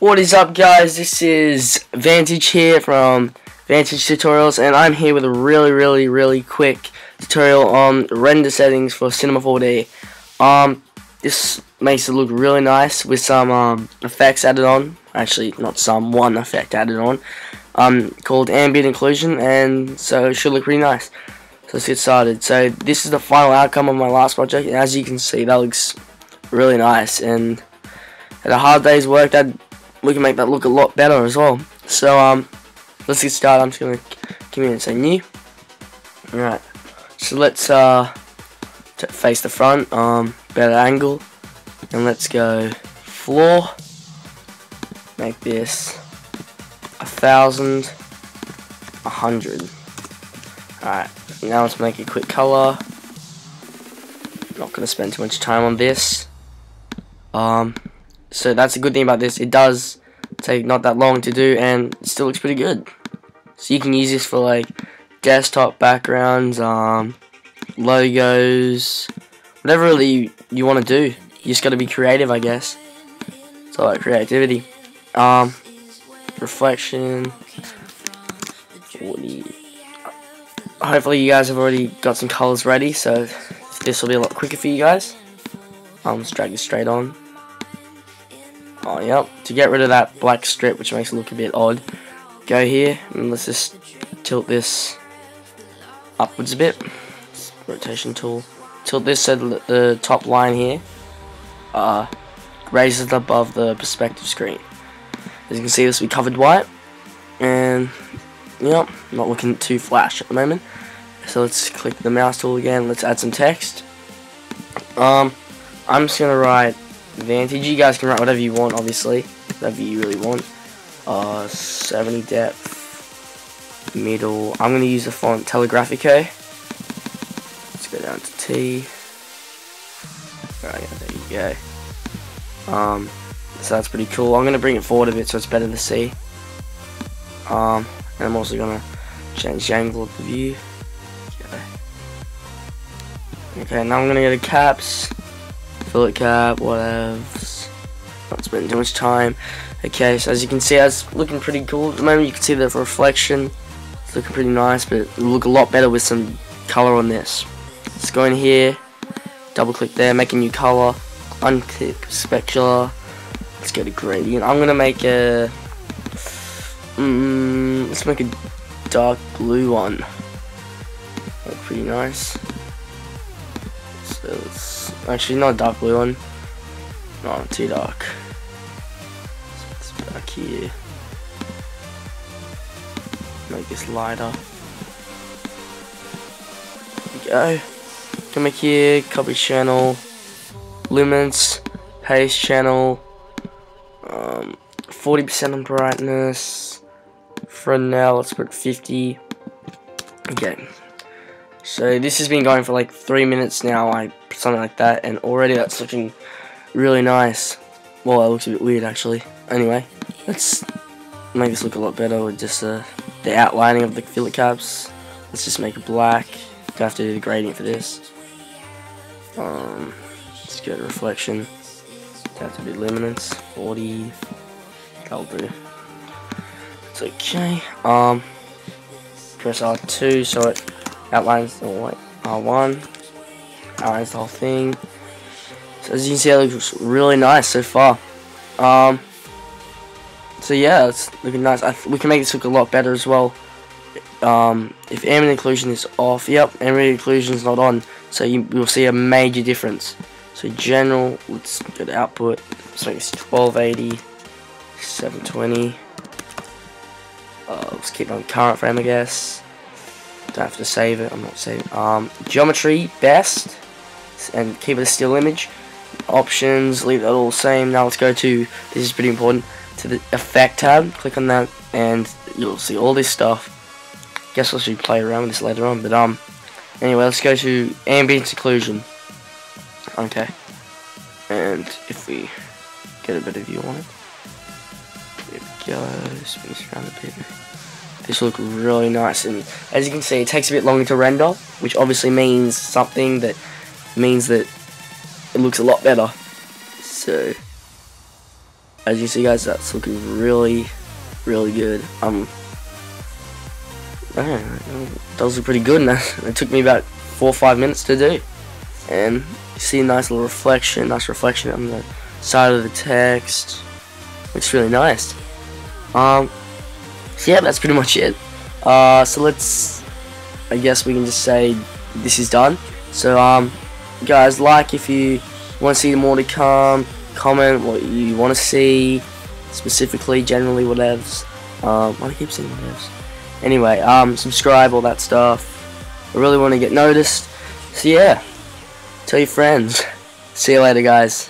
What is up guys, this is Vantage here from Vantage Tutorials and I'm here with a really really really quick tutorial on render settings for Cinema 4D. Um, this makes it look really nice with some um, effects added on, actually not some, one effect added on, um, called ambient occlusion and so it should look pretty nice. So let's get started. So this is the final outcome of my last project and as you can see that looks really nice and at a hard day's work that we can make that look a lot better as well. So um, let's get started. I'm just gonna come in and say new. Alright, so let's uh face the front, um, better angle, and let's go floor. Make this a thousand, a hundred. Alright, now let's make a quick color. Not gonna spend too much time on this. Um, so that's a good thing about this. It does take not that long to do and still looks pretty good. So you can use this for like desktop backgrounds, um, logos, whatever really you, want to do. You just got to be creative, I guess. It's all about creativity. Um, reflection. 40. Hopefully you guys have already got some colors ready, so this will be a lot quicker for you guys. Um, let's drag this straight on. Oh, yep. To get rid of that black strip, which makes it look a bit odd, go here, and let's just tilt this upwards a bit. Rotation tool. Tilt this so the top line here uh, raises above the perspective screen. As you can see, this will be covered white, and yep, not looking too flash at the moment. So let's click the mouse tool again. Let's add some text. Um, I'm just gonna write Vantage. You guys can write whatever you want, obviously. Whatever you really want. Uh, 70 depth. Middle. I'm going to use the font Telegrafico. Let's go down to T. Alright, there you go. Um, so that's pretty cool. I'm going to bring it forward a bit so it's better to see. Um, and I'm also going to change the angle of the view. Okay. Okay, now I'm going to go to caps fillet cap, whatever. Not spending too much time. Okay, so as you can see, that's looking pretty cool. At the moment, you can see the reflection. It's looking pretty nice, but it'll look a lot better with some color on this. Let's go in here, double click there, make a new color, unclick specular. Let's go to gradient. I'm gonna make a. Mm, let's make a dark blue one. Look pretty nice. So let's Actually, not dark blue one. No, too dark. It's back here. Make this lighter. There we go. Come back here, copy channel, lumens, paste channel, 40% um, on brightness. For now, let's put 50. Okay. So this has been going for like three minutes now. I something like that, and already that's looking really nice. Well, it looks a bit weird actually. Anyway, let's make this look a lot better with just uh, the outlining of the fillet caps. Let's just make it black. Do have to do the gradient for this. Um, let's go to reflection. Have to be luminance. 40. That'll do. It's okay. Um, press R2 so it outlines the white R1 outlines the whole thing. So as you can see, it looks really nice so far. Um, so yeah, it's looking nice. we can make this look a lot better as well. Um, if ambient occlusion is off, yep, ambient occlusion is not on, so you will see a major difference. So general, let's go to output. So it's 1280, 720. Uh, let's keep on current frame, I guess. Don't have to save it. I'm not saving. Um, geometry best and keep it a still image. Options, leave that all the same. Now let's go to, this is pretty important, to the effect tab. Click on that and you'll see all this stuff. Guess I should play around with this later on, but um, anyway, let's go to ambient occlusion. Okay. And if we get a better view on it. There we go, this around a bit. This will look really nice. And as you can see it takes a bit longer to render which obviously means something that means that it looks a lot better. So, as you see guys that's looking really really good. Um man, that look pretty good and it took me about four or five minutes to do. And you see a nice little reflection nice reflection on the side of the text. Looks really nice. Um so yeah that's pretty much it. Uh so let's I guess we can just say this is done. So um guys like if you want to see more to come comment what you want to see specifically generally whatevs. Um I keep saying whatevs? Anyway um subscribe all that stuff. I really want to get noticed. So yeah tell your friends. See you later guys